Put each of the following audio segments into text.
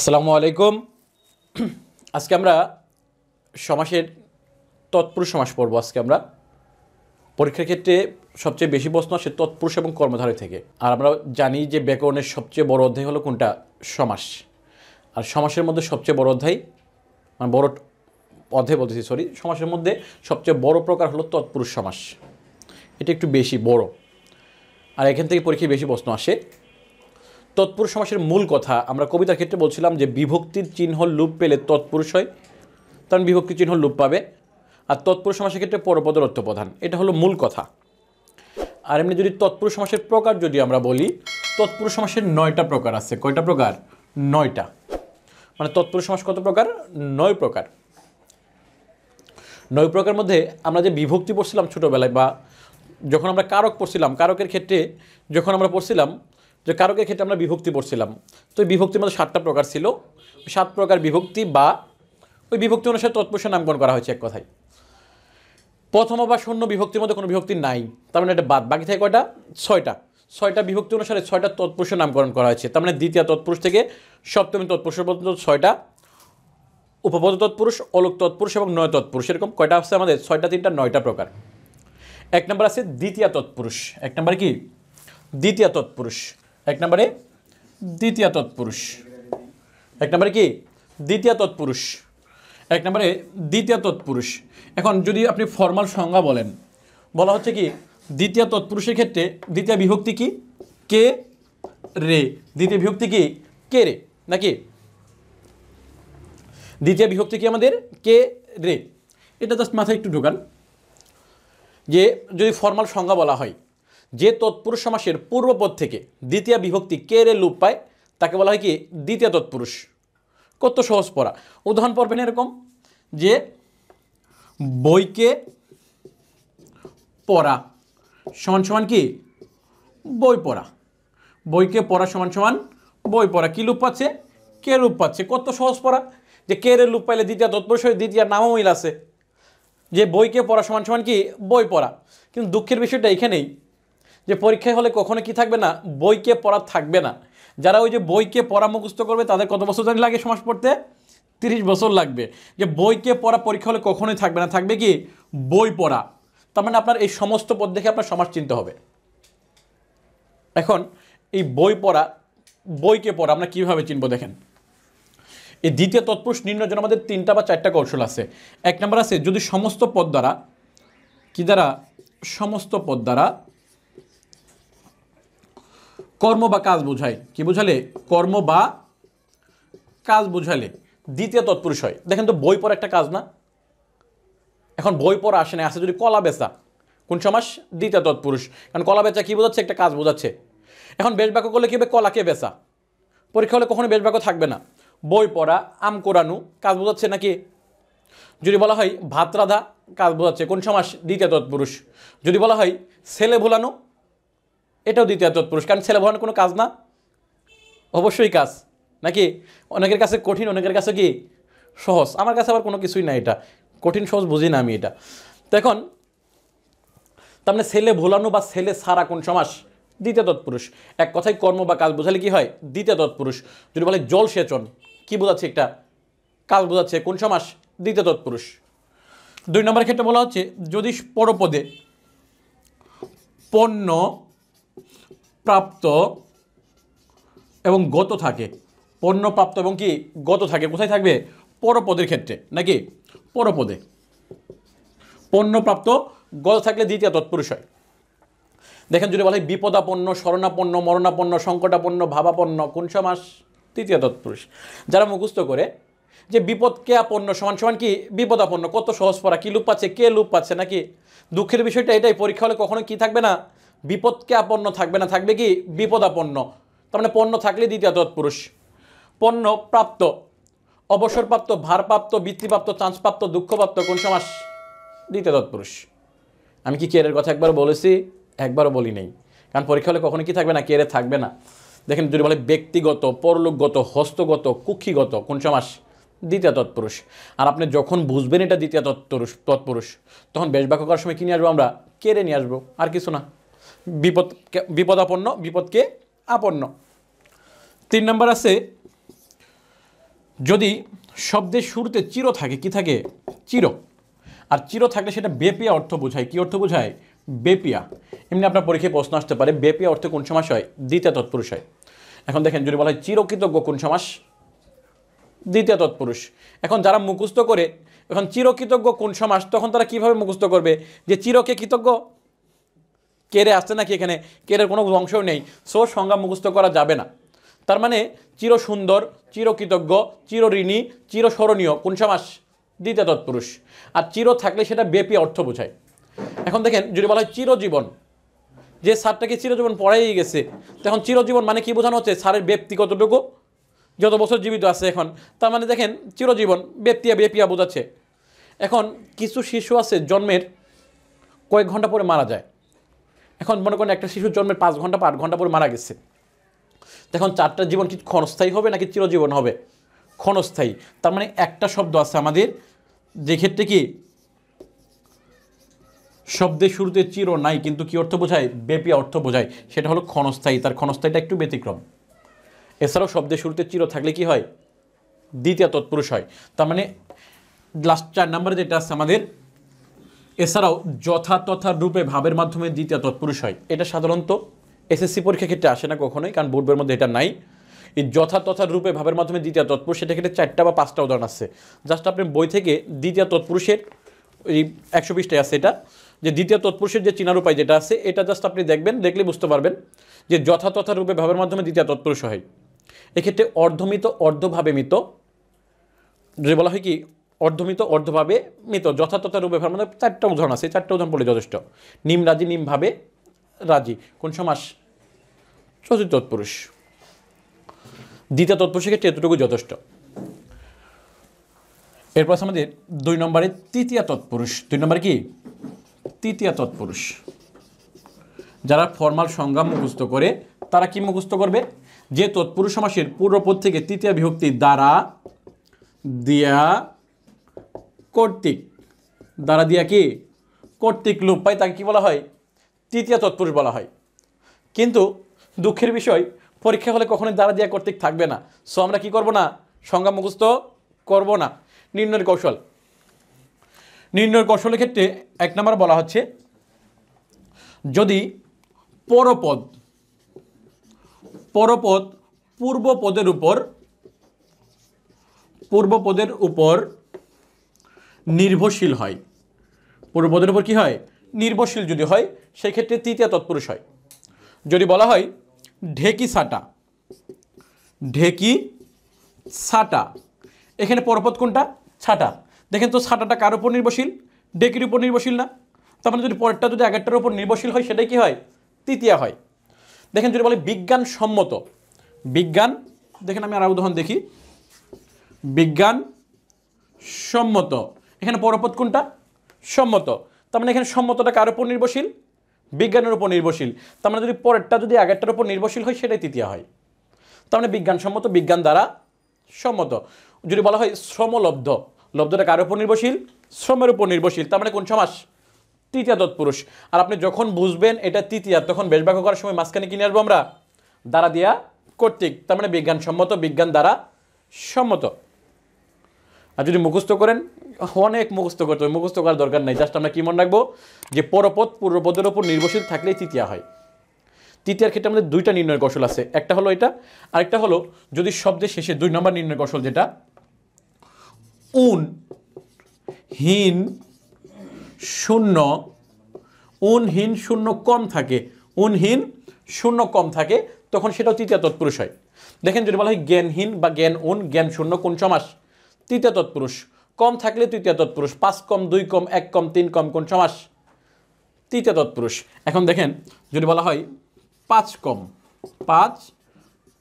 আসসালামু আলাইকুম। আজকে আমরা সমাসের তৎপুরুষ সমাস পড়ব আজকে আমরা। পরীক্ষার ক্ষেত্রে সবচেয়ে বেশি প্রশ্ন আসে তৎপুরুষ এবং কর্মধারী থেকে। আর আমরা জানি যে ব্যাকরণের সবচেয়ে বড় অধ্যায় হলো কোনটা? সমাস। আর সমাসের মধ্যে সবচেয়ে বড় অধ্যায় মানে বড় অধ্যায় বলতেছি সরি সমাসের মধ্যে সবচেয়ে বড় প্রকার হলো তৎপুরুষ সমাস। এটা একটু বেশি বড়। আর এখান থেকে পরীক্ষায় বেশি প্রশ্ন আসে। তৎপুরুষ সমাসের মূল কথা, আমরা কবিতার ক্ষেত্রে বলছিলাম যে বিভক্তির চিহ্ন লুপ পেলে তৎপুরুষ হয় তখন বিভক্তির চিহ্ন লুপ পাবে। আর তৎপুরুষ সমাসের ক্ষেত্রে পরপদের অর্থ প্রধান এটা হলো মূল কথা। আর এমনি যদি তৎপুরুষ সমাসের প্রকার যদি আমরা বলি, তৎপুরুষ সমাসের নয়টা প্রকার আছে। কয়টা প্রকার? নয়টা। মানে তৎপুরুষ সমাস কত প্রকার? নয় প্রকার। নয় প্রকার মধ্যে আমরা যে বিভক্তি পড়ছিলাম ছোটোবেলায় বা যখন আমরা কারক পড়ছিলাম, কারকের ক্ষেত্রে যখন আমরা পড়ছিলাম যে কারকের ক্ষেত্রে আমরা বিভক্তি পড়ছিলাম। তো এই বিভক্তির মধ্যে সাতটা প্রকার ছিল। সাত প্রকার বিভক্তি বা ওই বিভক্তি অনুসারে তৎপুরুষের নামকরণ করা হয়েছে এক কথায়। প্রথম বা শূন্য বিভক্তির মধ্যে কোনো বিভক্তি নাই। তার মানে এটা বাদ। বাকি থাকে কয়টা? ছয়টা। ছয়টা বিভক্তি অনুসারে ছয়টা তৎপুরুষের নামকরণ করা হয়েছে। তার মানে দ্বিতীয় তৎপুরুষ থেকে সপ্তমী তৎপুরুষ পর্যন্ত ছয়টা, উপপদ তৎপুরুষ, অলোক তৎপুরুষ এবং নয় তৎপুরুষ। এরকম কয়টা আছে আমাদের? ছয়টা, তিনটা, নয়টা প্রকার। এক নম্বর আছে দ্বিতীয় তৎপুরুষ। এক নম্বর কি? দ্বিতীয় তৎপুরুষ। এক নম্বরে দ্বিতীয় তৎপুরুষ। এক নম্বরে কি? দ্বিতীয় তৎপুরুষ। এক নম্বরে দ্বিতীয় তৎপুরুষ। এখন যদি আপনি ফর্মাল সংজ্ঞা বলেন, বলা হচ্ছে কি, দ্বিতীয় তৎপুরুষের ক্ষেত্রে দ্বিতীয় বিভক্তি কি? কে রে? দ্বিতীয় বিভক্তি কি? কে রে? নাকি? দ্বিতীয় বিভক্তি কি আমাদের? কে রে? এটা জাস্ট মাথায় একটু ঢোকান। যে যদি ফর্মাল সংজ্ঞা বলা হয় যে তৎপুরুষ সমাসের পূর্বপদ থেকে দ্বিতীয় বিভক্তি কে রে লুপ পায়, তাকে বলা হয় কি? দ্বিতীয় তৎপুরুষ। কত সহজ পড়া। উদাহরণ পড়বেন এরকম যে বইকে পড়া সমান সমান কি? বই পড়া। বইকে পড়া সমান সমান বই পড়া। কী লুপ পাচ্ছে? কে রূপ পাচ্ছে? কত সহজ পড়া। যে কে রে লুপ পাইলে দ্বিতীয় তৎপুরুষ হয়, দ্বিতীয় নামও মিল আছে। যে বইকে পড়া সমান সমান কি? বই পড়া। কিন্তু দুঃখের বিষয়টা এখানেই যে পরীক্ষায় হলে কখনো কি থাকবে না? বইকে পড়া থাকবে না। যারা ওই যে বইকে পড়া মুখস্থ করবে, তাদের কত বছর জানি লাগে সমাজ পড়তে? তিরিশ বছর লাগবে। যে বইকে পড়া পরীক্ষা হলে কখনোই থাকবে না। থাকবে কি? বই পড়া। তার মানে আপনার এই সমস্ত পদ দেখে আপনার সমাজ চিনতে হবে। এখন এই বই পড়া, বইকে পড়া আমরা কীভাবে চিনবো দেখেন? এই দ্বিতীয় তৎপুরুষ নির্ণয়ের জন্য আমাদের তিনটা বা চারটা কৌশল আছে। এক নম্বর আছে, যদি সমস্ত পদ দ্বারা, কি দ্বারা? সমস্ত পদ দ্বারা কর্ম বা কাজ বোঝায় কি বোঝালে? কর্ম বা কাজ বোঝালে। দ্বিতীয় তৎপুরুষ হয় দেখেন তো বই পড়া একটা কাজ না? এখন বই পড়া আসে না, আসে যদি কলা বেচা। কোন সমাস? দ্বিতীয় তৎপুরুষ। কারণ কলা বেচা কী বোঝাচ্ছে? একটা কাজ বোঝাচ্ছে। এখন বেশ বাক্য করলে কী হবে? কলাকে বেচা? পরীক্ষা হলে কখনো বেশ বাক্য থাকবে না। বই পড়া, আম কোরানু, কাজ বোঝাচ্ছে নাকি? যদি বলা হয় ভাত রাধা, কাজ বোঝাচ্ছে। কোন সমাস? দ্বিতীয় তৎপুরুষ। যদি বলা হয় ছেলে ভোলানো এটাও দ্বিতীয় তৎপুরুষ কারণ ছেলে ভোলানো কোনো কাজ না? অবশ্যই কাজ। নাকি? অনেকের কাছে কঠিন, অনেকের কাছে কি? সহজ। আমার কাছে আবার কোনো কিছুই না এটা। কঠিন, সহজ বুঝি না আমি এটা। তো এখন, তার মানে ছেলে ভোলানো বা ছেলে সারা কোন সমাস? দ্বিতীয় তৎপুরুষ এক কথায় কর্ম বা কাজ বোঝালে কি হয়? দ্বিতীয় তৎপুরুষ যদি বলে জল সেচন, কি বোঝাচ্ছে একটা? কাজ বোঝাচ্ছে কোন সমাস? দ্বিতীয় তৎপুরুষ দুই নম্বরের ক্ষেত্রে বলা হচ্ছে, যদি পরপদে পণ্য প্রাপ্ত এবং গত থাকে। পণ্যপ্রাপ্ত এবং কি গত থাকে, কোথায় থাকবে? পরপদের ক্ষেত্রে, নাকি? পরপদে। পণ্যপ্রাপ্ত গত থাকলে দ্বিতীয় তৎপুরুষ হয় দেখেন যদি বলা হয় বিপদাপন্ন, শরণাপন্ন, মরণাপন্ন, সংকটাপন্ন, ভাবাপন্ন, কোন সমাস? তৃতীয় তৎপুরুষ। যারা মুখস্থ করে যে বিপদকে আপন্ন, সমান সমান কি? বিপদাপন্ন। কত সহজ পড়া, কি লুপ পাচ্ছে কে লুপ পাচ্ছে নাকি? দুঃখের বিষয়টা এটাই, পরীক্ষা হলে কখনো কি থাকবে না? বিপদকে আপন্ন থাকবে না, থাকবে কি? বিপদাপন্ন তার মানে পণ্য থাকলে দ্বিতীয় তৎপুরুষ পণ্য প্রাপ্ত, অবসরপ্রাপ্ত, ভারপ্রাপ্ত, বৃত্তিপ্রাপ্ত, চান্সপ্রাপ্ত, দুঃখপ্রাপ্ত, কোন সমাস? দ্বিতীয় তৎপুরুষ আমি কি কেয়ারের কথা একবার বলেছি? একবারও বলি নেই। কারণ পরীক্ষা হলে কখনো কি থাকবে না? কেয়ারে থাকবে না। দেখেন যদি বলে ব্যক্তিগত, পরলোকগত, হস্তগত, কুক্ষিগত, কোন সমাস? দ্বিতীয় তৎপুরুষ আর আপনি যখন বুঝবেন এটা দ্বিতীয় তৎপুরুষ তৎপুরুষ, তখন বেশ বাক্য করার সময় কী নিয়ে আসব আমরা? কেড়ে নিয়ে আসব। আর কিছু না। বিপদ বিপদাপন্ন, বিপদকে আপন্ন। তিন নম্বর আছে, যদি শব্দের শুরুতে চির থাকে, কি থাকে? চির। আর চির থাকলে সেটা বেপিয়া অর্থ বোঝায়। কি অর্থ বোঝায়? বেপিয়া। এমনি আপনার পরীক্ষায় প্রশ্ন আসতে পারে, বেপিয়া অর্থ কোন সমাস হয়? দ্বিতীয় তৎপুরুষ হয়। এখন দেখেন, যদি বলা হয় চিরকৃতজ্ঞ কোন সমাস? দ্বিতীয় তৎপুরুষ। এখন যারা মুখস্থ করে, এখন চিরকৃতজ্ঞ কোন সমাস, তখন তারা কীভাবে মুখস্থ করবে? যে চিরকে কৃতজ্ঞ কেড়ে আসছে নাকি এখানে? কেড়ের কোনো অংশও নেই। সো সংজ্ঞা মুখস্থ করা যাবে না। তার মানে চির সুন্দর চিরকৃতজ্ঞ, চিরঋণী, চিরস্মরণীয় কোন সমাস দ্বিতীয় তৎপুরুষ। আর চির থাকলে সেটা ব্যাপী অর্থ বোঝায়। এখন দেখেন, যদি বলা হয় চিরজীবন, যে সারটাকে চিরজীবন পড়াই গেছে তখন চিরজীবন মানে কি বোঝানো হচ্ছে? সারের ব্যক্তি কতটুকু? যত বছর জীবিত আছে এখন। তার মানে দেখেন, চিরজীবন ব্যক্তিয়া বেপিয়া বোঝাচ্ছে। এখন কিছু শিশু আছে, জন্মের কয়েক ঘণ্টা পরে মারা যায়। এখন মনে করেন একটা শিশুর জন্মের পাঁচ ঘণ্টা আট ঘণ্টা পরে মারা গেছে। তখন চারটা জীবন কি ক্ষণস্থায়ী হবে নাকি চিরজীবন হবে? ক্ষণস্থায়ী। তার মানে একটা শব্দ আছে আমাদের, যে ক্ষেত্রে কি শব্দের শুরুতে চির নাই, কিন্তু কি অর্থ বোঝায়? ব্যাপী অর্থ বোঝায়। সেটা হলো ক্ষণস্থায়ী। তার ক্ষণস্থায়ীটা একটু ব্যতিক্রম। এছাড়াও শব্দের শুরুতে চির থাকলে কি হয়? দ্বিতীয় তৎপুরুষ হয়। তার মানে লাস্ট চার নম্বরে যেটা আছে আমাদের এছাড়াও যথাতথা রূপে ভাবের মাধ্যমে দ্বিতীয় তৎপুরুষ হয়। এটা সাধারণত এসএসসি পরীক্ষার ক্ষেত্রে আসে না কখনোই, কারণ বোর্ডের মধ্যে এটা নাই। এই যথাতথা রূপে ভাবের মাধ্যমে দ্বিতীয় তৎপুরুষ, সেটা ক্ষেত্রে চারটা বা পাঁচটা উদাহরণ আছে। জাস্ট আপনি বই থেকে দ্বিতীয় তৎপুরুষের, এই একশো বিশটাই আছে এটা, যে দ্বিতীয় তৎপুরুষের যে চিনার উপায় যেটা আছে, এটা জাস্ট আপনি দেখবেন, দেখলে বুঝতে পারবেন যে যথাতথা রূপে ভাবের মাধ্যমে দ্বিতীয় তৎপুরুষ হয়। এক্ষেত্রে অর্ধমিত অর্ধভাবে মিত যে বলা হয় কি অর্ধমিত, অর্ধভাবে মিত যথাযথ রূপে মানে চারটা উদাহরণ আছে চারটা উদাহরণ বলে যথেষ্ট। নিম রাজি নিমভাবে রাজি। কোন সমাস? চতুর্থ তৎপুরুষ। দ্বিতীয় তৎপুরুষের ক্ষেত্রে এতটুকু যথেষ্ট। এরপর আছে আমাদের দুই নম্বরে তৃতীয় তৎপুরুষ। দুই নম্বরে কি? তৃতীয় তৎপুরুষ। যারা ফর্মাল সংজ্ঞা মুখস্থ করে, তারা কি মুখস্থ করবে? যে তৎপুরুষ সমাসের পূর্বপদ থেকে তৃতীয় বিভক্তি দ্বারা দিয়া কর্তৃক, দ্বারা দিয়া কি? কর্তৃক লোপ পায়, তাকে কি বলা হয়? তৃতীয় তৎপুরুষ বলা হয়। কিন্তু দুঃখের বিষয়, পরীক্ষা হলে কখনোই দ্বারা দিয়া কর্তৃক থাকবে না। সো আমরা কি করব না? সংজ্ঞা মুখস্থ করব না। নির্ণয়ের কৌশল। নির্ণয়ের কৌশলের ক্ষেত্রে এক নম্বর বলা হচ্ছে, যদি পরপদ পরপদ পূর্বপদের উপর পূর্বপদের উপর নির্ভরশীল হয়। পূর্বপদের উপর কি হয়? নির্ভরশীল যদি হয় সেই ক্ষেত্রে তৃতীয় তৎপুরুষ হয়। যদি বলা হয়, ঢেকি সাটা। ঢেকি ছাটা এখানে পরপদ কোনটা? ছাটা দেখেন তো ছাটাটা কার উপর নির্ভরশীল? ঢেকির উপর নির্ভরশীল না? তার মানে যদি পরেরটা যদি আগেরটার উপর নির্ভরশীল হয়, সেটাই কি হয়? তৃতীয় হয়। দেখেন যদি বলে বিজ্ঞান সম্মত বিজ্ঞান, দেখেন আমি আর উদাহরণ দেখি। বিজ্ঞান সম্মত এখানে পরপদ কোনটা? সম্মত। তার মানে এখানে সম্মতটা কার উপর নির্ভরশীল? বিজ্ঞানের উপর নির্ভরশীল। তার মানে যদি পরেরটা যদি আগেরটার উপর নির্ভরশীল হয়, সেটাই তৃতীয় হয়। তার মানে বিজ্ঞানসম্মত, বিজ্ঞান দ্বারা সম্মত। যদি বলা হয় শ্রমলব্ধ, লব্ধটা কার উপর নির্ভরশীল? শ্রমের উপর নির্ভরশীল। তার মানে কোন সমাস? তৃতীয় তৎপুরুষ। আর আপনি যখন বুঝবেন এটা তৃতীয়া, তখন বেশ বাক্য করার সময় মাঝখানে কিনে আসব আমরা? দ্বারা দিয়া কর্তৃক। তার মানে বিজ্ঞানসম্মত, বিজ্ঞান দ্বারা সম্মত। আর যদি মুখস্থ করেন, অনেক মুখস্থ করতে হবে। মুখস্থ করার দরকার নেই। জাস্ট আমরা কি মনে রাখব? যে পরপদ, পূর্বপদের ওপর নির্ভরশীল থাকলেই তৃতীয়া হয়। তৃতীয়ার ক্ষেত্রে আমাদের দুইটা নির্ণয় কৌশল আছে। একটা হলো এটা, আরেকটা হলো যদি শব্দের শেষে দুই নম্বর নির্ণয় কৌশল যেটা, উন, হীন, শূন্য উনহীন শূন্য কম থাকে। উনহীন শূন্য কম থাকে, তখন সেটাও তৃতীয় তৎপুরুষ হয়। দেখেন যদি বলা হয় জ্ঞানহীন বা জ্ঞান, উন, জ্ঞান, শূন্য কোন সমাস? তৃতীয় তৎপুরুষ। কম থাকলে তৃতীয় তৎপুরুষ। পাঁচ কম, দুই কম, এক কম, তিন কম, কোন সমাস? তৃতীয় তৎপুরুষ। এখন দেখেন, যদি বলা হয় পাঁচ কম পাঁচ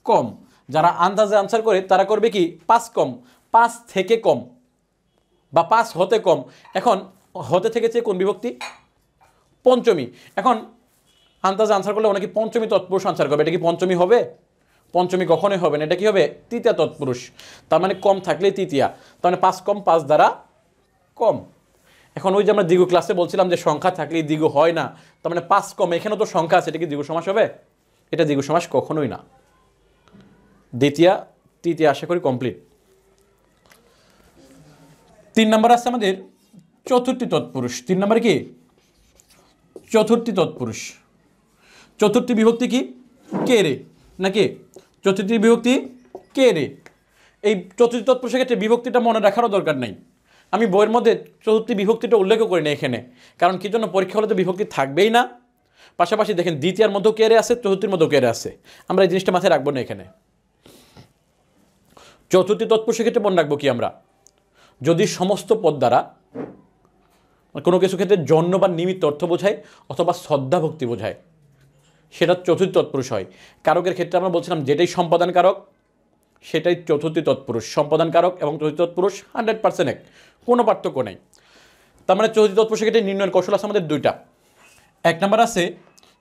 কম, যারা আন্দাজে আনসার করে, তারা করবে কি? পাঁচ কম, পাঁচ থেকে কম বা পাঁচ হতে কম। এখন হতে থেকে চেয়ে কোন বিভক্তি? পঞ্চমী। এখন আন্দাজে আনসার করলে অনেকে পঞ্চমী তৎপুরুষ আনসার করবে। এটা কি পঞ্চমী হবে? পঞ্চমী কখনোই হবে না। এটা কি হবে? তৃতীয় তৎপুরুষ। তার মানে কম থাকলেই তৃতীয়া। তার মানে পাঁচ কম, পাঁচ দ্বারা কম। এখন ওই যে আমরা দ্বিগু ক্লাসে বলছিলাম যে সংখ্যা থাকলেই দ্বিগু হয় না, তার মানে পাঁচ কম, এখানেও তো সংখ্যা আছে, এটা কি দ্বিগু সমাস হবে? এটা দ্বিগু সমাস কখনোই না। দ্বিতীয়া, তৃতীয়, আশা করি কমপ্লিট তিন নম্বর আছে আমাদের চতুর্থী তৎপুরুষ। তিন নম্বরে কি? চতুর্থী তৎপুরুষ। চতুর্থী বিভক্তি কি? কে রে? নাকি? চতুর্থী বিভক্তি কে রে? এই চতুর্থী তৎপুরুষের ক্ষেত্রে বিভক্তিটা মনে রাখারও দরকার নাই। আমি বইয়ের মধ্যে চতুর্থী বিভক্তিটা উল্লেখও করি না এখানে। কারণ কি জন্য? পরীক্ষা হলে তো বিভক্তি থাকবেই না। পাশাপাশি দেখেন, দ্বিতীয়ার মধ্যেও কেড়ে আছে, চতুর্থীর মধ্যেও কেড়ে আছে। আমরা এই জিনিসটা মাথায় রাখব না এখানে। চতুর্থী তৎপুরুষের ক্ষেত্রে মনে রাখব কি আমরা? যদি সমস্ত পদ দ্বারা কোনো কিছু ক্ষেত্রে জন্ম বা নিমিত্ত অর্থ বোঝায় অথবা শ্রদ্ধা ভক্তি বোঝায় সেটা চতুর্থ তৎপুরুষ হয়। কারকের ক্ষেত্রে আমরা বলছিলাম যেটাই সম্পাদন কারক সেটাই চতুর্থী তৎপুরুষ। সম্পাদন কারক এবং চতুর্থী তৎপুরুষ হান্ড্রেড পার্সেন্ট এক। কোনো পার্থক্য নেই। তার মানে চতুর্থী তৎপুরুষের ক্ষেত্রে নির্ণয়ের কৌশল আছে আমাদের দুইটা। এক নম্বর আছে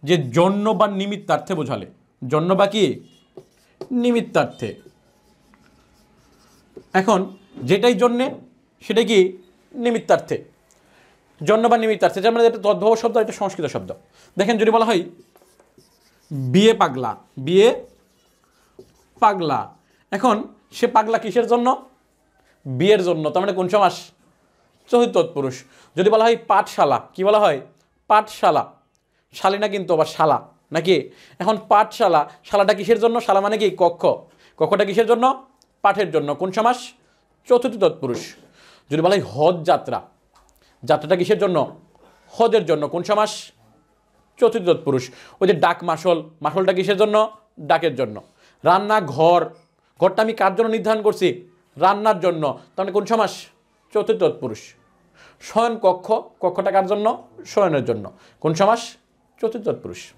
যে জন্য বা নিমিত্তার্থে বোঝালে। জন্য বা কি? নিমিত্তার্থে। এখন যেটাই জন্যে সেটা কি? নিমিত্তার্থে। জন্য বা নিমিত্তার্থে, যেমন এটা তদ্ভব শব্দ এটা সংস্কৃত শব্দ। দেখেন যদি বলা হয় বিয়ে পাগলা বিয়ে পাগলা। এখন সে পাগলা কিসের জন্য? বিয়ের জন্য, তার মানে কোন সমাস? চতুর্থ তৎপুরুষ যদি বলা হয় পাঠশালা, কি বলা হয়? পাঠশালা। শালিনা কিন্তু আবার শালা, নাকি? এখন পাঠশালা, শালাটা কিসের জন্য? শালা মানে কি? কক্ষ। কক্ষটা কিসের জন্য? পাঠের জন্য। কোন সমাস? চতুর্থ তৎপুরুষ যদি বলা হয় হজ যাত্রা, যাত্রাটা কিসের জন্য? হজের জন্য। কোন সমাস? চতুর্থ তৎপুরুষ ওই যে ডাক মাসল মাসলটা কিসের জন্য? ডাকের জন্য। রান্না ঘর। ঘরটা আমি কার জন্য নির্ধারণ করছি? রান্নার জন্য। তাহলে কোন সমাস? চতুর্থ তৎপুরুষ শয়ন কক্ষ। কক্ষটা কার জন্য? শয়নের জন্য। কোন সমাস? চতুর্থ তৎপুরুষ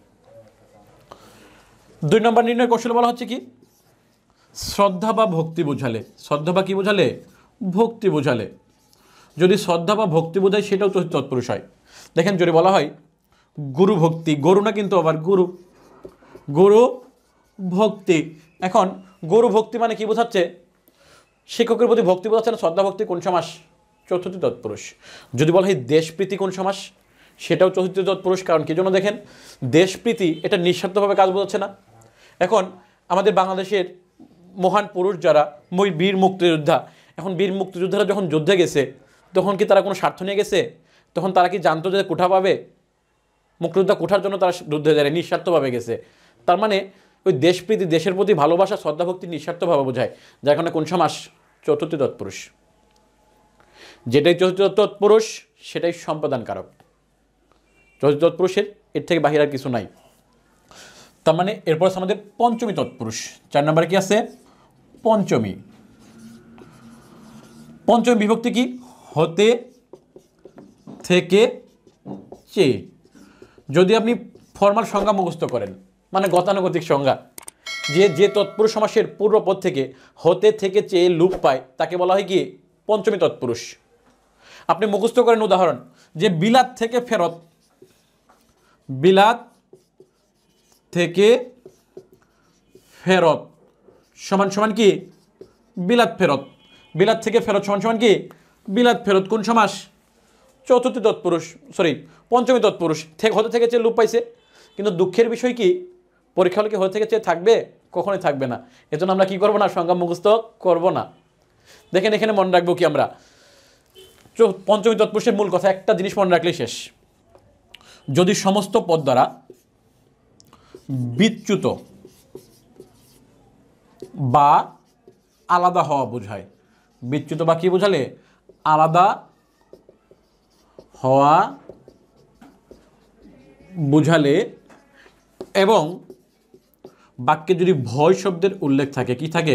দুই নম্বর নির্ণয় কৌশল বলা হচ্ছে কি? শ্রদ্ধা বা ভক্তি বোঝালে। শ্রদ্ধা বা কি বোঝালে? ভক্তি বোঝালে। যদি শ্রদ্ধা বা ভক্তি বোঝায়, সেটাও তৎপুরুষ হয়। দেখেন যদি বলা হয় গুরু ভক্তি। গরু না কিন্তু আবার গুরু। গুরু ভক্তি। এখন গুরু ভক্তি মানে কি বোঝাচ্ছে? শিক্ষকের প্রতি ভক্তি বোঝাচ্ছে না, শ্রদ্ধা ভক্তি কোন সমাস? চতুর্থ তৎপুরুষ। যদি বলা হয় দেশপ্রীতি কোন সমাস? সেটাও চতুর্থ তৎপুরুষ, কারণ কি জন্য দেখেন? দেশপ্রীতি, এটা নিঃস্বার্থভাবে কাজ বোঝাচ্ছে না। এখন আমাদের বাংলাদেশের মহান পুরুষ যারা, মই বীর মুক্তিযোদ্ধা। এখন বীর মুক্তিযোদ্ধারা যখন যুদ্ধে গেছে, তখন কি তারা কোনো স্বার্থ নিয়ে গেছে? তখন তারা কি জানতো যে কোঠা পাবে? মুক্তিযোদ্ধা কোঠার জন্য তারা যুদ্ধে যায়, নিঃস্বার্থভাবে গেছে। তার মানে ওই দেশপ্রীতি, দেশের প্রতি ভালোবাসা, শ্রদ্ধাভক্তি নিঃস্বার্থভাবে বোঝায় যার কারণে কোন সমাস চতুর্থ তৎপুরুষ। যেটাই চতুর্থ তৎপুরুষ, সেটাই সম্পাদন কারক চতুর্থ তৎপুরুষের এর থেকে বাহির আর কিছু নাই। তার মানে এরপর আছে আমাদের পঞ্চমী তৎপুরুষ। চার নম্বরে কি আছে? পঞ্চমী। পঞ্চমী বিভক্তি কি? হতে থেকে চেয়ে। যদি আপনি ফর্মাল সংজ্ঞা মুখস্থ করেন মানে গতানুগতিক সংজ্ঞা, যে যে তৎপুরুষ সমাসের পূর্বপদ থেকে হতে থেকে চেয়ে লুপ পায়, তাকে বলা হয় কি? পঞ্চমী তৎপুরুষ। আপনি মুখস্থ করেন উদাহরণ, যে বিলাত থেকে ফেরত, বিলাত থেকে ফেরত সমান সমান কি? বিলাত ফেরত। বিলাত থেকে ফেরত সমান সমান কি? বিলাত ফেরত কোন সমাস? চতুর্থ তৎপুরুষ সরি পঞ্চমী তৎপুরুষ থেকে হতে থেকে চেয়ে লুপ পাইছে। কিন্তু দুঃখের বিষয় কি? পরীক্ষা হলে কি হতে থেকে চেয়ে থাকবে? কখনোই থাকবে না। এজন্য আমরা কি করব না? সংজ্ঞা মুখস্থ করব না। দেখেন, এখানে মনে রাখব কি আমরা? পঞ্চমী তৎপুরুষের মূল কথা, একটা জিনিস মনে রাখলেই শেষ। যদি সমস্ত পদ দ্বারা বিচ্যুত বা আলাদা হওয়া বোঝায়। বিচ্যুত বা কি বোঝালে? আলাদা হওয়া বুঝালে এবং বাক্যে যদি ভয় শব্দের উল্লেখ থাকে, কি থাকে?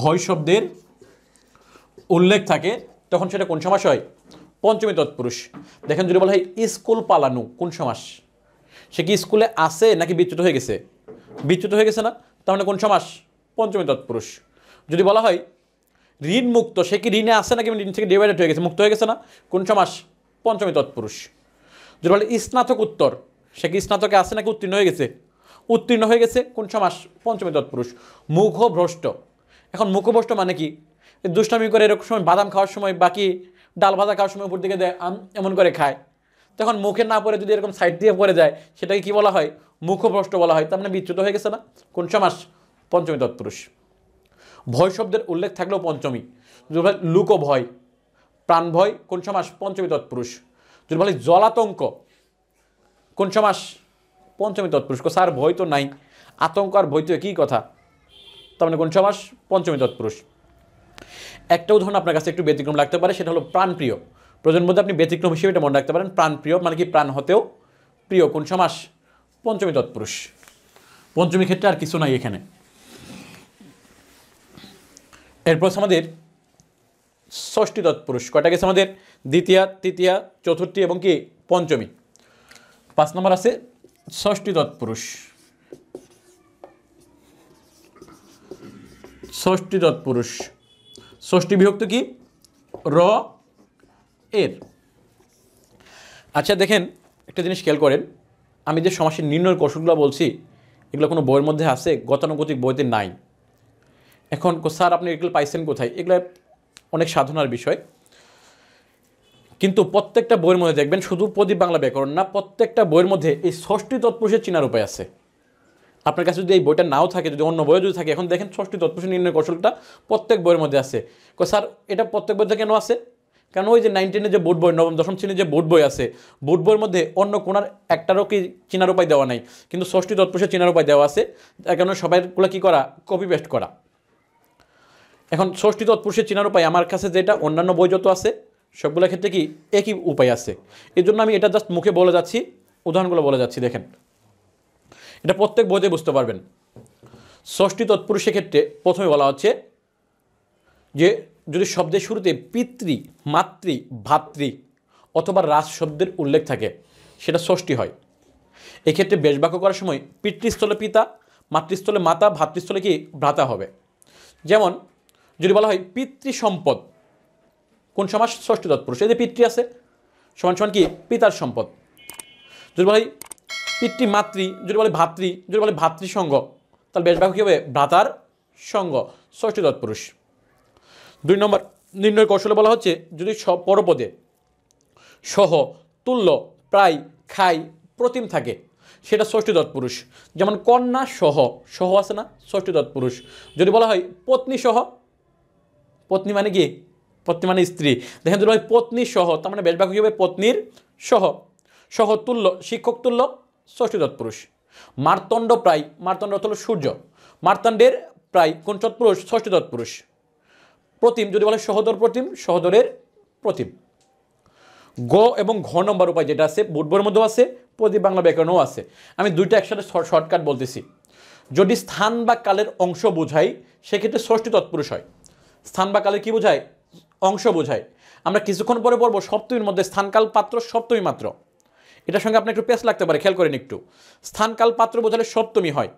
ভয় শব্দের উল্লেখ থাকে, তখন সেটা কোন সমাস হয়? পঞ্চমী তৎপুরুষ। দেখেন যদি বলা হয় স্কুল পালানো কোন সমাস? সে কি স্কুলে আছে নাকি বিচ্যুত হয়ে গেছে? বিচ্যুত হয়ে গেছে না? তাহলে কোন সমাস? পঞ্চমী তৎপুরুষ। যদি বলা হয় ঋণ মুক্ত সে কি ঋণে আছে নাকি ঋণ থেকে ডিভাইডেড হয়ে গেছে, মুক্ত হয়ে গেছে না? কোন সমাস? পঞ্চমী তৎপুরুষ। যদি বলে স্নাতক উত্তর, সে কি স্নাতকে আছে নাকি উত্তীর্ণ হয়ে গেছে? উত্তীর্ণ হয়ে গেছে কোন সমাস? পঞ্চমী তৎপুরুষ। মুখভ্রষ্ট। এখন মুখভ্রষ্ট মানে কি? দুষ্টামি করে এরকম সময় বাদাম খাওয়ার সময় বাকি ডাল ভাজা খাওয়ার সময় উপর দিকে দেয়, আম এমন করে খায়। তখন মুখে না পড়ে যদি এরকম সাইড দিয়ে পড়ে যায়, সেটাকে কি বলা হয়? মুখভ্রষ্ট বলা হয়। তার মানে বিচ্যুত হয়ে গেছে না? কোন সমাস? পঞ্চমী তৎপুরুষ। ভয় শব্দের উল্লেখ থাকলেও পঞ্চমী। লুকো ভয় প্রাণ ভয়, কোন সমাস পঞ্চমী তৎপুরুষ যদি বলি জলাতঙ্ক, কোন সমাস পঞ্চমী তৎপুরুষ স্যার, ভয় তো নাই। আতঙ্ক আর ভয় তো একই কথা। তার মানে কোন সমাস পঞ্চমী তৎপুরুষ একটা উদাহরণ আপনার কাছে একটু ব্যতিক্রম লাগতে পারে, সেটা হলো প্রাণপ্রিয়। প্রয়োজন মধ্যে আপনি ব্যতিক্রম হিসেবে এটা মনে রাখতে পারেন। প্রাণপ্রিয় মানে কি প্রাণ হতেও প্রিয়, কোন সমাস পঞ্চমী তৎপুরুষ পঞ্চমী ক্ষেত্রে আর কিছু নাই এখানে। এরপর আমাদের ষষ্ঠী তৎপুরুষ। কয়টা গেছে আমাদের? দ্বিতীয়া, তৃতীয়া, চতুর্থী এবং কি? পঞ্চমী। পাঁচ নম্বর আছে, ষষ্ঠী তৎপুরুষ। ষষ্ঠী তৎপুরুষ। ষষ্ঠী বিভক্ত কি? র, এর। আচ্ছা দেখেন, একটা জিনিস খেয়াল করেন। আমি যে সমাসের নির্ণয়ের কৌশলগুলো বলছি, এগুলো কোনো বইয়ের মধ্যে আছে, গতানুগতিক বইতে নাই। এখন স্যার, আপনি এগুলো পাইছেন কোথায়? এগুলো অনেক সাধনার বিষয়। কিন্তু প্রত্যেকটা বইয়ের মধ্যে দেখবেন শুধু প্রদীপ বাংলা ব্যাকরণ না, প্রত্যেকটা বইয়ের মধ্যে এই ষষ্ঠী তৎপুরুষের চিনার উপায় আছে। আপনার কাছে যদি এই বইটা নাও থাকে, যদি অন্য বইও যদি থাকে, এখন দেখেন ষষ্ঠী তৎপুরুষ নির্ণয় কৌশলটা প্রত্যেক বইয়ের মধ্যে আছে। স্যার, এটা প্রত্যেক বইতে কেন আছে? কেন ওই যে নাইন টেনের যে বোর্ড বই, নবম, দশম শ্রেণির যে বোর্ড বই আছে বোর্ড বইয়ের মধ্যে অন্য কোনার একটারও কি চিনার উপায় দেওয়া নাই? কিন্তু ষষ্ঠী তৎপুরুষের চিনার উপায় দেওয়া আছে। কারণে সবাইগুলো কী করা? কপি পেস্ট করা। এখন ষষ্ঠী তৎপুরুষের চেনার উপায় আমার কাছে যেটা, অন্যান্য বই যত আছে সবগুলোর ক্ষেত্রে কি একই উপায় আছে। এই জন্য আমি এটা জাস্ট মুখে বলে যাচ্ছি, উদাহরণগুলো বলে যাচ্ছি, দেখেন। এটা প্রত্যেক বইতে বুঝতে পারবেন। ষষ্ঠী তৎপুরুষের ক্ষেত্রে প্রথমে বলা হচ্ছে যে, যদি শব্দের শুরুতে পিতৃ, মাতৃ, ভাতৃ অথবা রাজ শব্দের উল্লেখ থাকে, সেটা ষষ্ঠী হয়। এক্ষেত্রে বেশ বাক্য করার সময় পিতৃস্থলে পিতা, মাতৃস্থলে মাতা, ভাতৃস্থলে কি ভ্রাতা হবে। যেমন যদি বলা হয় পিতৃ সম্পদ কোন সমাজ? ষষ্ঠী তৎপুরুষ। যে পিতৃ আছে, সমান সমান কি? পিতার সম্পদ। যদি বলা হয় পিতৃ মাতৃ যদি বলে ভাতৃ, যদি বলে ভাতৃসঙ্গ, তাহলে বেশ বাক্য কী হবে ভ্রাতার সঙ্গ, ষষ্ঠী তৎপুরুষ। দুই নম্বর, নির্ণয় কৌশলে বলা হচ্ছে যদি পরপদে সহ, তুল্য, প্রায় খাই প্রতিম থাকে, সেটা ষষ্ঠী তৎপুরুষ। যেমন কন্যা সহ সহ আছে না? ষষ্ঠী তৎপুরুষ। যদি বলা হয় পত্নী সহ পত্নী মানে কি? পত্নী মানে স্ত্রী। দেখেন হয় পত্নী সহ, তার মানে বেশভাগ কী হবে? পত্নীর সহ। সহ তুল্য, শিক্ষক তুল্য, ষষ্ঠী তৎপুরুষ। মার্তণ্ড প্রায়, মার্তণ্ড হলো সূর্য। মার্তাণ্ডের প্রায় কোন তৎপুরুষ? ষষ্ঠী তৎপুরুষ। প্রতিম, যদি বলে সহদর প্রতিম, সহদরের প্রতিম। গ এবং ঘ নম্বর উপায় যেটা আছে বুটবইয়ের মধ্যেও আছে, প্রদীপ বাংলা ব্যাকরণও আছে। আমি দুইটা একসাথে শর্টকাট বলতেছি। যদি স্থান বা কালের অংশ বোঝাই, সেক্ষেত্রে ষষ্ঠী তৎপুরুষ হয়। স্থান বা কালের কী বোঝায়? অংশ বোঝায়। আমরা কিছুক্ষণ পরে পড়ব সপ্তমীর মধ্যে স্থানকাল পাত্র, সপ্তমী মাত্র। এটার সঙ্গে আপনার একটু পেস লাগতে পারে, খেয়াল করেন একটু। স্থানকাল পাত্র বোঝালে সপ্তমী হয়।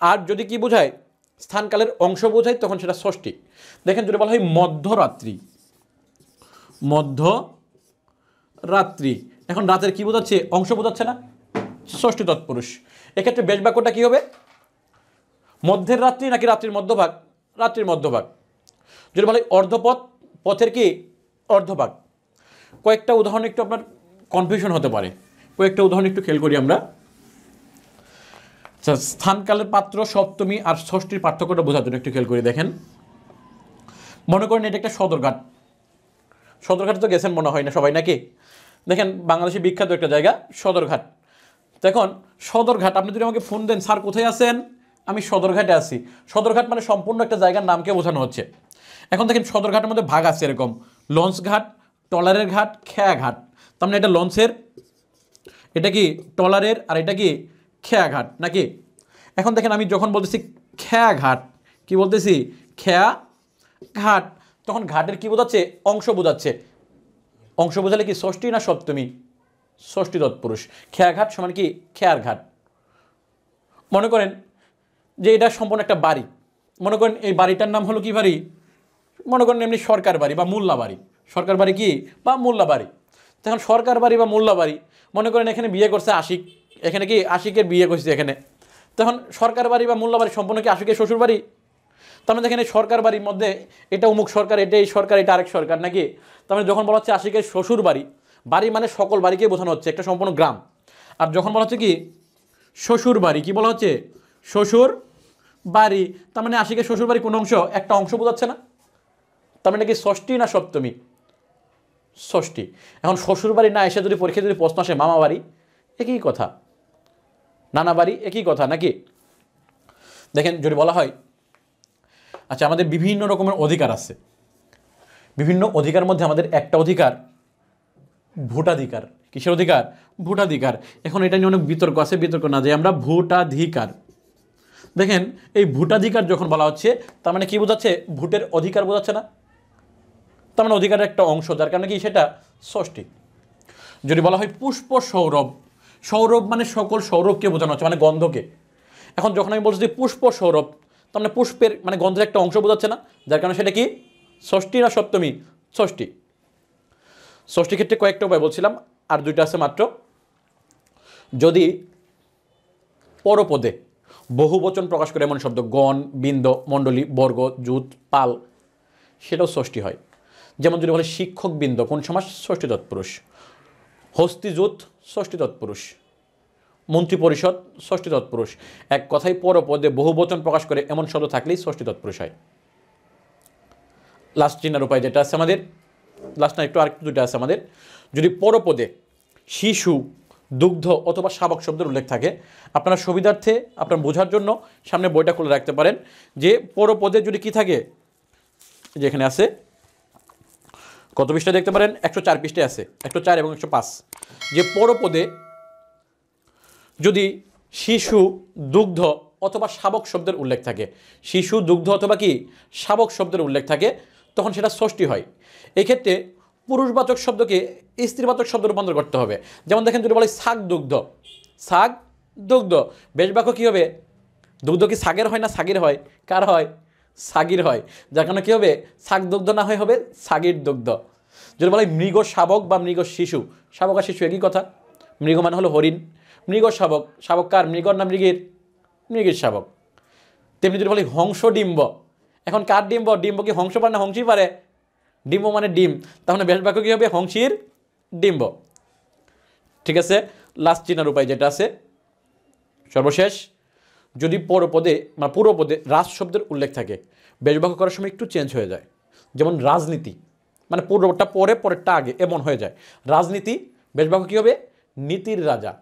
আর যদি কি বোঝায়? স্থানকালের অংশ বোঝায়, তখন সেটা ষষ্ঠী। দেখেন যদি বলা হয় মধ্যরাত্রি। মধ্য রাত্রি এখন রাতের কি বোঝাচ্ছে? অংশ বোঝাচ্ছে না। ষষ্ঠী তৎপুরুষ। এক্ষেত্রে বেশ বাক্যটা কী হবে? মধ্যের রাত্রি নাকি রাত্রির মধ্যভাগ? রাত্রির মধ্যভাগ। যদি বলে অর্ধপথ পথের কি অর্ধভাগ? কয়েকটা উদাহরণ একটু আপনার কনফিউশন হতে পারে। কয়েকটা উদাহরণ একটু খেয়াল করি আমরা। আচ্ছা, স্থানকালের পাত্র সপ্তমী আর ষষ্ঠীর পার্থক্যটা বোঝার জন্য একটু খেয়াল করে দেখেন। মনে করেন এটা একটা সদরঘাট। সদরঘাটে তো গেছেন মনে হয় না সবাই নাকি? দেখেন বাংলাদেশের বিখ্যাত একটা জায়গা সদরঘাট। দেখুন সদরঘাট আপনি যদি আমাকে ফোন দেন স্যার কোথায় আছেন? আমি সদরঘাটে আছি। সদরঘাট মানে সম্পূর্ণ একটা জায়গার নামকে বোঝানো হচ্ছে। এখন দেখেন সদরঘাটের মধ্যে ভাগ আছে এরকম। লঞ্চ ঘাট টলারের ঘাট, খেয়া ঘাট। তার মানে এটা লঞ্চের, এটা কি টলারের আর এটা কি খেয়া ঘাট নাকি? এখন দেখেন আমি যখন বলতেছি খেয়া ঘাট, কি বলতেছি? খেয়া ঘাট। তখন ঘাটের কি বোঝাচ্ছে? অংশ বোঝাচ্ছে। অংশ বোঝালে কি ষষ্ঠী না সপ্তমী? ষষ্ঠী তৎপুরুষ। খেয়া ঘাট সমান কি খেয়ার ঘাট। মনে করেন যে এটা সম্পূর্ণ একটা বাড়ি। মনে করেন এই বাড়িটার নাম হলো কি বাড়ি? মনে করেন এমনি সরকার বাড়ি বা মোল্লা বাড়ি। সরকার বাড়ি কি? বা মোল্লা বাড়ি। তখন সরকার বাড়ি বা মোল্লা বাড়ি, মনে করেন এখানে বিয়ে করছে আশিক। এখানে কি আশিকের বিয়ে করছে এখানে? তখন সরকার বাড়ি বা মোল্লা বাড়ি সম্পূর্ণ কি আশিকের শ্বশুর বাড়ি? তার মানে দেখেন এই সরকার বাড়ির মধ্যে এটা অমুক সরকার, এটা এই সরকার, এটা আরেক সরকার নাকি? তার মানে যখন বলা হচ্ছে আশিকের শ্বশুর বাড়ি বাড়ি মানে সকল বাড়িকে বোঝানো হচ্ছে, একটা সম্পূর্ণ গ্রাম। আর যখন বলা হচ্ছে কি শ্বশুর বাড়ি, কি বলা হচ্ছে? শ্বশুর বাড়ি। তার মানে আশিকের শ্বশুর বাড়ি কোন অংশ একটা অংশ বোঝাচ্ছে না। তার মানে কি ষষ্ঠী না সপ্তমী? ষষ্ঠী। এখন শ্বশুর বাড়ি না এসে যদি পরীক্ষা যদি প্রশ্ন আসে মামা বাড়ি, একই কথা। নানা বাড়ি, একই কথা, নাকি? দেখেন, যদি বলা হয় আচ্ছা আমাদের বিভিন্ন রকমের অধিকার আছে। বিভিন্ন অধিকার মধ্যে আমাদের একটা অধিকার, ভোটাধিকার। কিসের অধিকার? ভোটাধিকার। এখন এটা নিয়ে অনেক বিতর্ক আছে, বিতর্ক না যে আমরা ভোটাধিকার। দেখেন, এই ভোটাধিকার যখন বলা হচ্ছে, তার মানে কি বোঝাচ্ছে? ভোটের অধিকার বোঝাচ্ছে না। তার মানে অধিকারের একটা অংশ, যার কারণে কি সেটা ষষ্ঠী। যদি বলা হয় পুষ্প সৌরভ সৌরভ মানে সকল সৌরভকে বোঝানো হচ্ছে মানে গন্ধকে। এখন যখন আমি বলছি পুষ্প সৌরভ, তার মানে পুষ্পের মানে গন্ধের একটা অংশ বোঝাচ্ছে না, যার কারণে সেটা কি? ষষ্ঠী না সপ্তমী? ষষ্ঠী। ষষ্ঠী ক্ষেত্রে কয়েকটা উপায় বলছিলাম, আর দুইটা আছে মাত্র। যদি পরপদে বহু বচন প্রকাশ করে, এমন শব্দ গণ, বিন্দ, মণ্ডলী, বর্গ জুত পাল, সেটাও ষষ্ঠী হয়। যেমন যদি বলে শিক্ষক বৃন্দ কোন সমাজ? ষষ্ঠী তৎপুরুষ। হস্তিযুত ষষ্ঠী তৎপুরুষ। মন্ত্রী পরিষদ? ষষ্ঠী তৎপুরুষ। এক কথায় পরপদে বহু বচন প্রকাশ করে এমন শব্দ থাকলেই ষষ্ঠী তৎপুরুষ হয়। লাস্ট চিহ্নের উপায় যেটা আছে আমাদের লাস্ট না, একটু আর দুটো আছে আমাদের। যদি পরপদে শিশু, দুগ্ধ অথবা শাবক শব্দের উল্লেখ থাকে, আপনারা সুবিধার্থে, আপনার বোঝার জন্য সামনে বইটা খুলে রাখতে পারেন যে পরপদে যদি কি থাকে, যেখানে আছে কত পৃষ্ঠা দেখতে পারেন? একশো চার পৃষ্ঠায় আছে। একশো চার এবং একশো পাঁচ। যে পরপদে যদি শিশু দুগ্ধ অথবা শাবক শব্দের উল্লেখ থাকে, শিশু দুগ্ধ অথবা কি? শাবক শব্দের উল্লেখ থাকে, তখন সেটা ষষ্ঠী হয়। এক্ষেত্রে পুরুষবাচক শব্দকে স্ত্রীবাচক শব্দ রূপান্তর করতে হবে। যেমন দেখেন, যদি বলে শাক দুগ্ধ শাক দুগ্ধ বেশ বাক্য কী হবে? দুগ্ধ কি শাকের হয় না শাগির হয়? কার হয়? সাগির হয়, যার কারণে কী হবে? শাক দুগ্ধ না হয় হবে সাগির দুগ্ধ যদি বলে মৃগ শাবক বা মৃগ শিশু, শাবক আর শিশু একই কথা। মৃগ মানে হলো হরিণ। মৃগ শাবক শাবক কার? মৃগর না মৃগের? মৃগের শাবক। তেমনি যদি বলি হংস ডিম্ব, এখন কার ডিম্ব? ডিম্ব কি হংস পারে না হংসই পারে? ডিম্ব মানে ডিম। তাহলে বাক্য কী হবে? হংসির ডিম্ব। ঠিক আছে? লাস্ট চিনার উপায় যেটা আছে, সর্বশেষ। যদি পরপদে মানে পূর্বপদে রাজ শব্দের উল্লেখ থাকে, বেশবাক্য করার সময় একটু চেঞ্জ হয়ে যায়। যেমন রাজনীতি মানে পূর্বটা পরে, পরেরটা আগে, এমন হয়ে যায়। রাজনীতি, বেশবাক্য কী হবে? নীতির রাজা।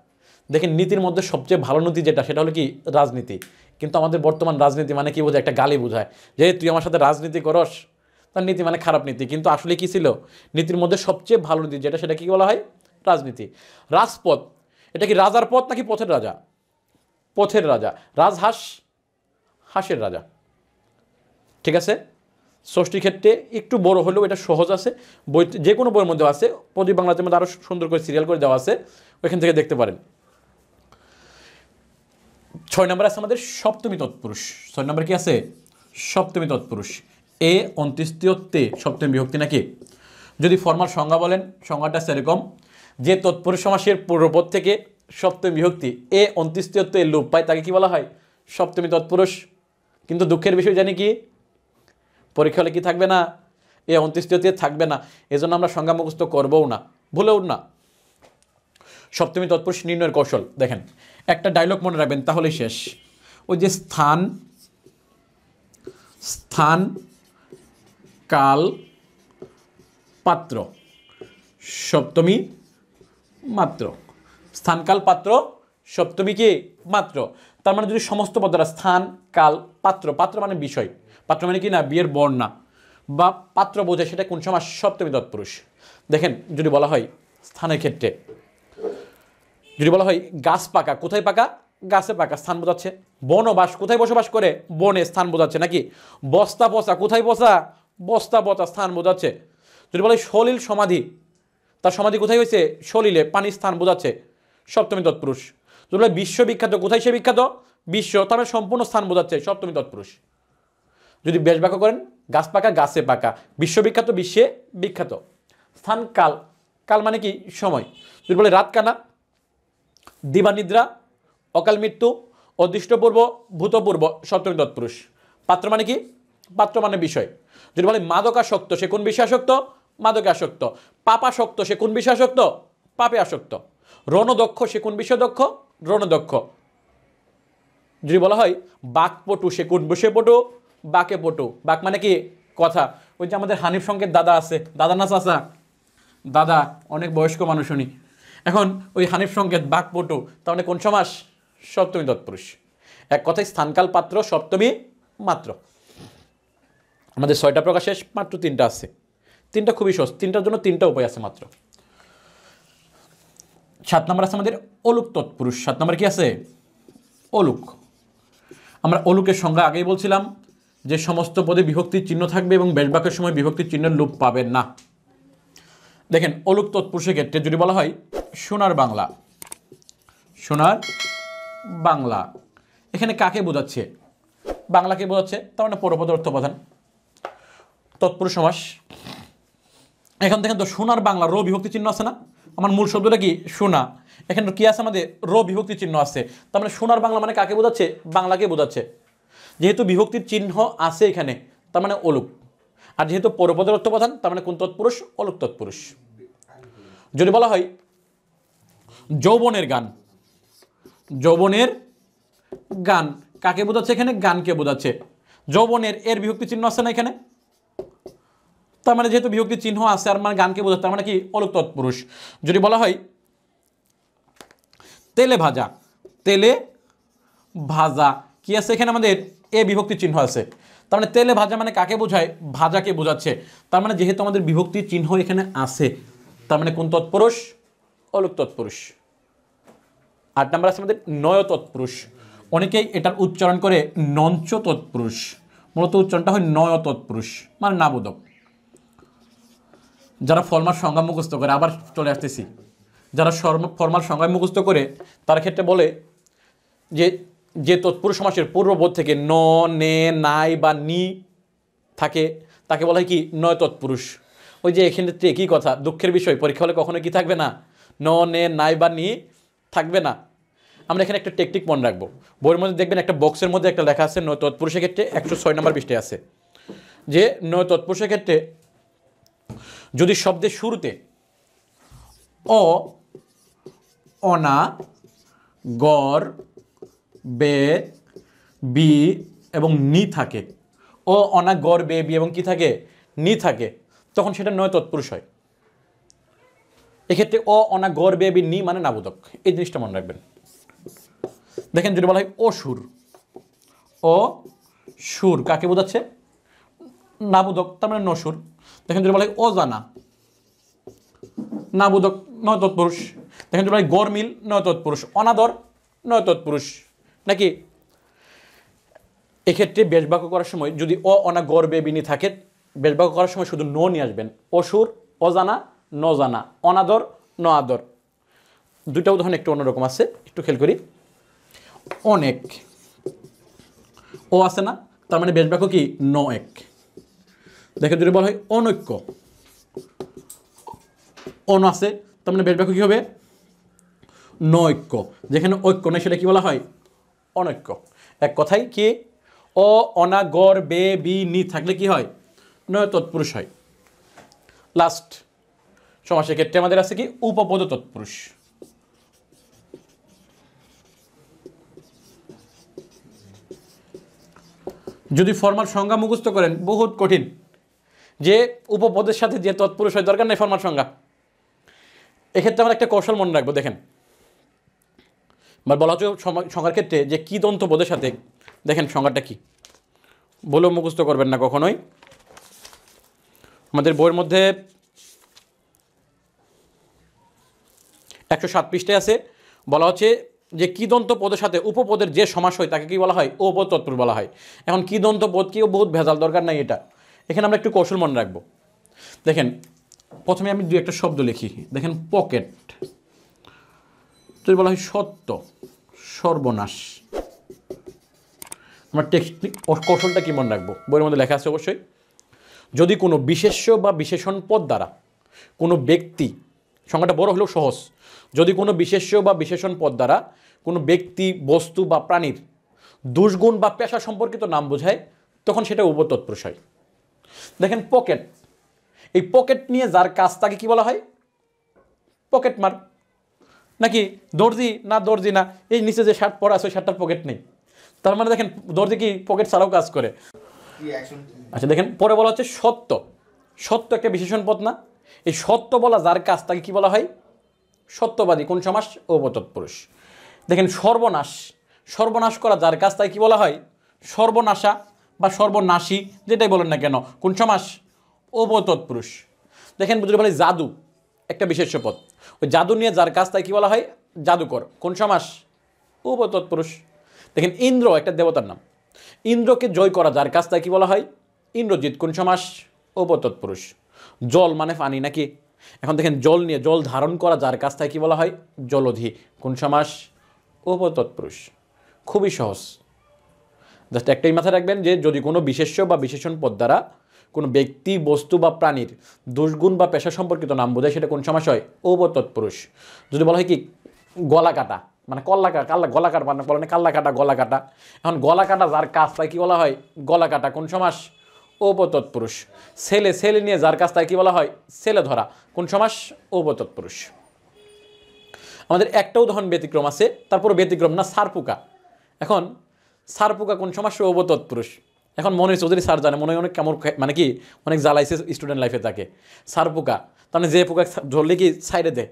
দেখেন, নীতির মধ্যে সবচেয়ে ভালো নীতি যেটা, সেটা হলো কি? রাজনীতি। কিন্তু আমাদের বর্তমান রাজনীতি মানে কি বোঝায়? একটা গালি বোঝায়। যে তুই আমার সাথে রাজনীতি করস, তার নীতি মানে খারাপ নীতি। কিন্তু আসলে কি ছিল? নীতির মধ্যে সবচেয়ে ভালো নীতি যেটা, সেটা কি বলা হয়? রাজনীতি। রাজপথ, এটা কি রাজার পথ নাকি পথের রাজা? পথের রাজা, রাজহাঁস, হাঁসের রাজা। ঠিক আছে? ষষ্ঠী ক্ষেত্রে একটু বড় হলেও এটা সহজ আছে। বই, যে কোনো বইয়ের মধ্যে আছে। প্রদীপ বাংলাতে মধ্যে আরও সুন্দর করে সিরিয়াল করে দেওয়া আছে। ওইখান থেকে দেখতে পারেন। ছয় নম্বর আছে আমাদের সপ্তমী তৎপুরুষ। ছয় নম্বর কি আছে? সপ্তমী তৎপুরুষ। এ অন্ত্যেষ্টিয়ত্বে সপ্তমী বিভক্তি নাকি? যদি ফর্মাল সংজ্ঞা বলেন, সংজ্ঞাটা সেরকম। যে তৎপুরুষ সমাসের পূর্বপদ থেকে সপ্তমী বিভক্তি, এ অন্ত্যেষ্টিয়ত্বে লোপ। পায় তাকে কি বলা হয়? সপ্তমী তৎপুরুষ। কিন্তু দুঃখের বিষয় জানি কি? পরীক্ষা হলে কি থাকবে না? এ অন্ত্যেষ্টিয়তে থাকবে না। এজন্য আমরা সংজ্ঞা মুখস্থ করবও না, ভুলেও না। সপ্তমী তৎপুরুষ নির্ণয়ের কৌশল, দেখেন। একটা ডায়লগ মনে রাখবেন, তাহলেই শেষ। ওই যে স্থান স্থান, কাল, পাত্র। সপ্তমী মাত্র। স্থানকাল পাত্র, সপ্তমী কি মাত্র। তার মানে যদি সমস্ত পদরা স্থান, কাল, পাত্র পাত্র মানে বিষয়। পাত্র মানে কি না? বিয়ের বর্ণা বা পাত্র বোঝায় সেটা কোন সময় সপ্তমী তৎপুরুষ। দেখেন, যদি বলা হয় স্থানের ক্ষেত্রে, যদি বলা হয় গাছ পাকা, কোথায় পাকা? গাছে পাকা স্থান বোঝাচ্ছে। বনবাস কোথায় বসবাস করে? বনে স্থান বোঝাচ্ছে নাকি? বস্তা পচা, কোথায় পচা? বস্তা পচা স্থান বোঝাচ্ছে। যদি বলা হয় সলিল সমাধি, তার সমাধি কোথায় হয়েছে? সলিলে পানির স্থান বোঝাচ্ছে। সপ্তমী তৎপুরুষ। যদি বলে বিশ্ববিখ্যাত কোথায় সে বিখ্যাত? বিশ্ব তার সম্পূর্ণ স্থান বোঝাচ্ছে সপ্তমী তৎপুরুষ। যদি বেশ বাক্য করেন, গাছ পাকা, গাছে পাকা বিশ্ববিখ্যাত বিশ্বে বিখ্যাত। স্থান কাল কাল মানে কি? সময়। যদি বলে রাত কানা দিবানিদ্রা অকাল মৃত্যু অদৃষ্টপূর্ব ভূতপূর্ব সপ্তমী তৎপুরুষ। পাত্র মানে কি? পাত্র মানে বিষয়। যদি বলে মাদকাসক্ত, সে কোন বিষয়ে আসক্ত? মাদকে আসক্ত পাপাসক্ত, সে কোন বিষয়ে আসক্ত? পাপে আসক্ত। রণদক্ষ, সে কোন বিষয়ে দক্ষ রণদক্ষ। যদি বলা হয়, বাকপটু, সে কোন বিষয়ে পটু বাকে পটু বাক মানে কি? কথা। ওই যে আমাদের হানিফ সংকেত দাদা আছে। দাদা না চাচা? দাদা, অনেক বয়স্ক মানুষ উনি। এখন ওই হানিফ সংকেত, বাকপটু, তার মানে কোন সমাস? সপ্তমী তৎপুরুষ। এক কথায় স্থানকাল পাত্র, সপ্তমী মাত্র। আমাদের ছয়টা প্রকাশ মাত্র তিনটা আছে। তিনটা খুবই সহজ। তিনটার জন্য তিনটা উপায় আছে মাত্র। সাত নম্বর আছে আমাদের অলুক তৎপুরুষ। সাত নম্বর কি আছে? অলুক। আমরা অলুকের সংজ্ঞা আগেই বলছিলাম যে সমস্ত পদে বিভক্তির চিহ্ন থাকবে এবং বেশবাকের সময় বিভক্তির চিহ্নের লোপ পাবেন না। দেখেন, অলুক তৎপুরুষের ক্ষেত্রে যদি বলা হয় সোনার বাংলা। সোনার বাংলা। এখানে কাকে বোঝাচ্ছে? বাংলাকে বোঝাচ্ছে তার মানে পরপদ অর্থ প্রধান। তৎপুরুষ সমাস। এখান থেকে তো সোনার বাংলা রো বিভক্তি চিহ্ন আছে না? আমার মূল শব্দটা কি? সোনা এখানে কি আছে আমাদের? রো বিভক্তি চিহ্ন আছে। তার মানে সোনার বাংলা মানে কাকে বোঝাচ্ছে? বাংলাকে বোঝাচ্ছে। যেহেতু বিভক্তির চিহ্ন আছে এখানে, তার মানে অলুক। আর যেহেতু পরপদের অর্থ প্রধান তার মানে কোন তৎপুরুষ? অলুক তৎপুরুষ। যদি বলা হয়, যৌবনের গান। যৌবনের গান। কাকে বোঝাচ্ছে এখানে? গানকে বোঝাচ্ছে। যৌবনের এর বিভক্তি চিহ্ন আছে না এখানে? তার মানে যেহেতু বিভক্তি চিহ্ন আছে আর মানে গানকে বোঝাচ্ছে তার মানে কি? অলুক তৎপুরুষ। যদি বলা হয়, তেলে ভাজা তেলে ভাজা, কি আছে এখানে আমাদের? এ বিভক্তি চিহ্ন আছে। তার মানে তেলে ভাজা মানে কাকে বোঝায়? ভাজাকে বোঝাচ্ছে। তার মানে যেহেতু আমাদের বিভক্তি চিহ্ন এখানে আছে, তার মানে কোন তৎপুরুষ? অলুক তৎপুরুষ। আট নম্বর আছে আমাদের নয় তৎপুরুষ। অনেকেই এটার উচ্চারণ করে নঞ্চ তৎপুরুষ। মূলত উচ্চারণটা হয় নয় তৎপুরুষ। মানে নাবোধক যারা ফর্মাল সংজ্ঞা মুখস্থ করে, আবার চলে আসতেছি। যারা ফর্মাল সংজ্ঞা মুখস্থ করে, তার ক্ষেত্রে বলে যে যে তৎপুরুষ সমাসের পূর্ববোধ থেকে ন, নে, নাই বা নি থাকে, তাকে বলা হয় কি? নয় তৎপুরুষ ওই যে এখানে একই কথা, দুঃখের বিষয়, পরীক্ষা হলে কখনো কি থাকবে না? ন, নে, নাই বা নি থাকবে না। আমরা এখানে একটা টেকটিক মনে রাখব। বইয়ের মধ্যে দেখবেন একটা বক্সের মধ্যে একটা লেখা আছে নয় তৎপুরুষের ক্ষেত্রে একশো ছয় নম্বর পৃষ্ঠে আছে। যে নয় তৎপুরুষের ক্ষেত্রে যদি শব্দের শুরুতে অ, অনা গড় বে, বি এবং নি থাকে। ও অনা গড় বে, বি এবং কি থাকে? নি থাকে। তখন সেটা নয় তৎপুরুষ হয়। এক্ষেত্রে অ, অনা গড় বে, বি, নি মানে নাবোধক এই জিনিসটা মনে রাখবেন। দেখেন যদি বলা হয় অসুর, অ, সুর, কাকে বোঝাচ্ছে? নাবোধক তার মানে নসুর। দেখেন যদি বলা হয় অজানা নাবোধক নয় তৎপুরুষ। দেখেন যদি বলা হয় গরমিল নয় তৎপুরুষ, অনাদর নয় তৎপুরুষ। নাকি? এক্ষেত্রে বেশবাক্য করার সময় যদি অ, অনা গড় বেবিনি থাকে, বেশবাক্য করার সময় শুধু ন নিয়ে আসবেন। অসুর, অজানা ন জানা অনাদর ন আদর দুইটা উদাহরণ একটু অন্যরকম আছে, একটু খেয়াল করি। অনেক। ও আছে না? তার মানে বেশবাক্য কি? ন এক। দেখে যদি বলা হয় অনৈক্য। অন আছে, তার মানে বেশবাক্য কী হবে? নৈক্য। যেখানে ঐক্য নেই, সেটা কি বলা হয়? অনৈক্য। এক কথাই কি? অ অনা গড় বে, বি, নি থাকলে কি হয়? নয় তৎপুরুষ হয়। লাস্ট সমাসের ক্ষেত্রে আমাদের আছে কি? উপপদ তৎপুরুষ যদি ফর্মাল সংজ্ঞা মুখস্থ করেন, বহুত কঠিন। যে উপপদের সাথে যে তৎপুরুষ হয়, দরকার নেই ফর্মাল সংজ্ঞা। এক্ষেত্রে আমরা একটা কৌশল মনে রাখব, দেখেন। বা বলা হচ্ছে সংজ্ঞার ক্ষেত্রে যে কী দন্ত পদের সাথে, দেখেন সংজ্ঞাটা কি। বলেও মুখস্থ করবেন না কখনোই। আমাদের বইয়ের মধ্যে একশো সাত পৃষ্ঠে আছে, বলা হচ্ছে যে কি দন্ত পদের সাথে উপপদের যে সমাস হয়, তাকে কি বলা হয়? উপপদ তৎপুর বলা হয়। এখন কি দন্ত পদ কিও বহুত ভেজাল, দরকার নাই এটা। এখানে আমরা একটু কৌশল মনে রাখব। দেখেন, প্রথমে আমি দু একটা শব্দ লিখি। দেখেন পকেট যদি বলা হয় সত্য, সর্বনাশ। আমরা টেকনিক কৌশলটা কি মনে রাখব? বইয়ের মধ্যে লেখা আছে অবশ্যই। যদি কোনো বিশেষ্য বা বিশেষণ পদ দ্বারা কোনো ব্যক্তি সংখ্যাটা বড় হলেও সহজ। যদি কোনো বিশেষ্য বা বিশেষণ পদ দ্বারা কোনো ব্যক্তি, বস্তু বা প্রাণীর দুষ্গুণ বা পেশা সম্পর্কিত নাম বোঝায়, তখন সেটা উপতৎপুরুষ হয় দেখেন পকেট। এই পকেট নিয়ে যার কাজ তাকে কি বলা হয়? পকেট মার। নাকি দর্জি না দর্জি না এই নিচে যে শার্ট পরা আছে ওই শার্টটার পকেট নেই। তার মানে দেখেন দর্জি কি পকেট ছাড়াও কাজ করে? আচ্ছা দেখেন পরে বলা হচ্ছে সত্য। সত্য একটা বিশেষণ পদ না। এই সত্য বলা যার কাজ তাকে কী বলা হয়? সত্যবাদী। কোন সমাস অবতৎপুরুষ। দেখেন সর্বনাশ। সর্বনাশ করা যার কাজ তাই কি বলা হয়? সর্বনাশা। সর্বনাশী, যেটাই বলেন না কেন, কোন সমাস? অবতৎপুরুষ। দেখেন বুঝতে পারি জাদু একটা বিশেষ পদ। ওই জাদু নিয়ে যার কাজ তাই কী বলা হয়? জাদুকর। কোন সমাস? উপতৎপুরুষ দেখেন ইন্দ্র একটা দেবতার নাম। ইন্দ্রকে জয় করা যার কাজ তাই কী বলা হয়? ইন্দ্রজিৎ। কোন সমাস? উপতৎপুরুষ জল মানে পানি নাকি? এখন দেখেন জল নিয়ে, জল ধারণ করা যার কাজ তাই কি বলা হয়? জলধি। কোন সমাস? উপতৎপুরুষ খুবই সহজ। জাস্ট একটাই মাথায় রাখবেন যে যদি কোনো বিশেষ্য বা বিশেষণ পদ দ্বারা কোনো ব্যক্তি, বস্তু বা প্রাণীর দুর্গুণ বা পেশা সম্পর্কিত নাম বোঝায়, সেটা কোন সমাস হয়? তৎপুরুষ। যদি বলা হয় কি, গলা কাটা মানে কল্লা কাটা কাল্লা গলা কাটা মানে বলে কাল্লা কাটা, গলা কাটা। এখন গলা কাটা যার কাজ তাই কি বলা হয়? গলা কাটা কোন সমাস? তৎপুরুষ। ছেলে ছেলে নিয়ে যার কাজ তাই কি বলা হয়? ছেলে ধরা। কোন সমাস? তৎপুরুষ। আমাদের একটা উদাহরণ ব্যতিক্রম আছে তারপর ব্যতিক্রম না, সারপুকা। এখন সারপুকা কোন সমস্যা অব তৎপুরুষ এখন মনে চৌধুরী স্যার জানে, মনে অনেক কেমন মানে কি, অনেক জ্বালাইছে স্টুডেন্ট লাইফে তাকে। সারপুকা তার মানে যে পোকা ধরলে কি সাইডে দেয়?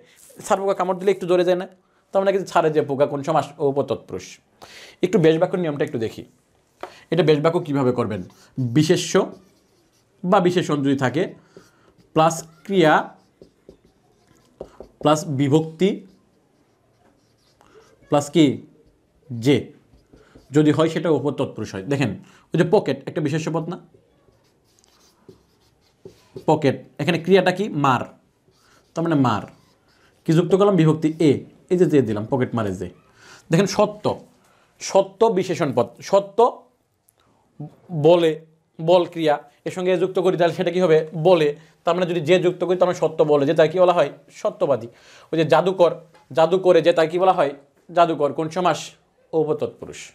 সারপুকা কামড় দিলে একটু জোরে যায় না? তার মানে কি ছাড়ে যে পোকা কোন সমাস অব তৎপুরুষ একটু বেশবাক্যর নিয়মটা একটু দেখি। এটা বেশবাক্য কীভাবে করবেন? বিশেষ্য বা বিশেষণ যদি থাকে প্লাস ক্রিয়া প্লাস বিভক্তি প্লাস কি? যে। যদি হয় সেটা উপর তৎপুরুষ হয়। দেখেন, ওই যে পকেট একটা বিশেষ পদ না? পকেট এখানে ক্রিয়াটা কি? মার। তার মানে মার। কি যুক্ত করলাম? বিভক্তি এ এই যে যে দিলাম পকেট মারে যে। দেখেন, সত্য। সত্য বিশেষণ পদ সত্য বলে, বল ক্রিয়া, এর সঙ্গে যুক্ত করি, তাহলে সেটা কি হবে? বলে। তার মানে যদি যে যুক্ত করি, তার মানে সত্য বলে। যে তাই কি বলা হয়? সত্যবাদী। ওই যে জাদুকর জাদু করে যে তাই কি বলা হয়? জাদুকর। কোন সমাস? তৎপুরুষ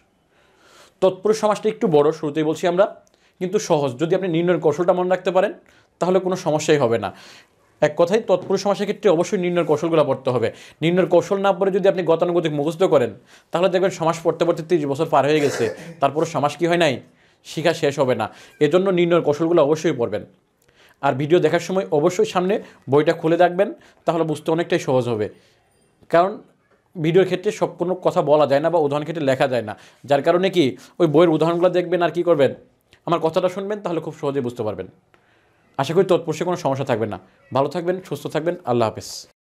তৎপুরুষ সমাজটা একটু বড়, শুরুতেই বলছি আমরা, কিন্তু সহজ। যদি আপনি নির্ণয়ের কৌশলটা মনে রাখতে পারেন, তাহলে কোনো সমস্যাই হবে না। এক কথায়, তৎপুরুষ সমাসের ক্ষেত্রে অবশ্যই নির্ণয়ের কৌশলগুলো পড়তে হবে। নির্ণয়ের কৌশল না পড়ে যদি আপনি গতানুগতিক মুখস্থ করেন, তাহলে দেখবেন সমাজ পড়তে পড়তে তিরিশ বছর পার হয়ে গেছে। তারপরে সমাস কি হয় নাই? শিখা শেষ হবে না। এজন্য নির্ণয়ের কৌশলগুলো অবশ্যই পড়বেন। আর ভিডিও দেখার সময় অবশ্যই সামনে বইটা খুলে রাখবেন, তাহলে বুঝতে অনেকটাই সহজ হবে। কারণ ভিডিওর ক্ষেত্রে সব কোনো কথা বলা যায় না বা উদাহরণ ক্ষেত্রে লেখা যায় না। যার কারণে কি ওই বইয়ের উদাহরণগুলো দেখবেন আর কি করবেন? আমার কথাটা শুনবেন, তাহলে খুব সহজে বুঝতে পারবেন। আশা করি তৎপর্ষে কোনো সমস্যা থাকবে না। ভালো থাকবেন, সুস্থ থাকবেন, আল্লাহ হাফেজ।